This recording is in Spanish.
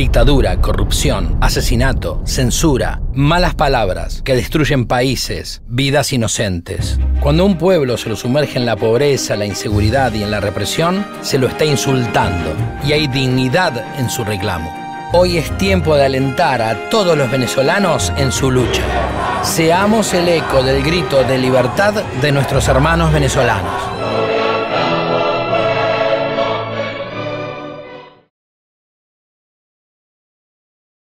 Dictadura, corrupción, asesinato, censura, malas palabras que destruyen países, vidas inocentes. Cuando un pueblo se lo sumerge en la pobreza, la inseguridad y en la represión, se lo está insultando y hay dignidad en su reclamo. Hoy es tiempo de alentar a todos los venezolanos en su lucha. Seamos el eco del grito de libertad de nuestros hermanos venezolanos.